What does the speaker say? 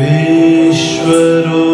विश्वरो